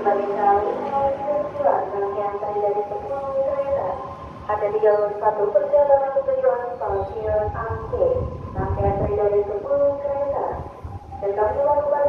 Seringkali menuju pulang rangkaian tadi dari sepuluh kereta. Ada di jalur satu perjalanan tujuan stasiun Angke, rangkaian tadi dari sepuluh kereta. Dan kami lakukan